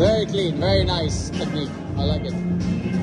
Very clean, very nice technique. I like it.